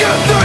two, three